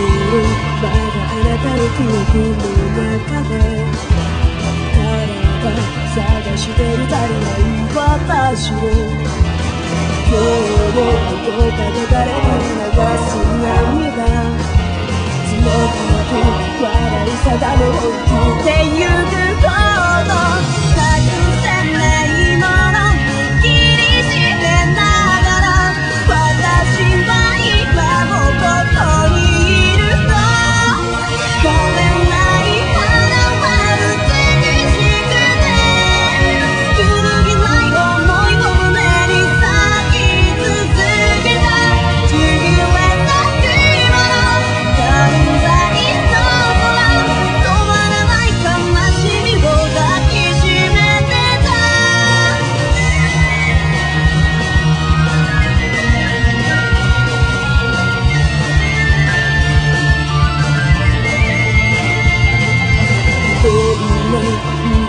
まだあなたの記憶の中で体探してる足りない私を今日もどこかで誰かに流す涙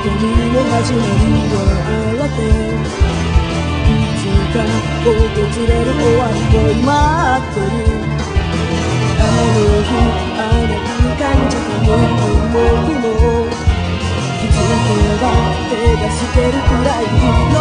痛みの始まりはあっていつか訪れる終わりを待ってるあの日あの日感じた思いも気づけば手がしてるくらいの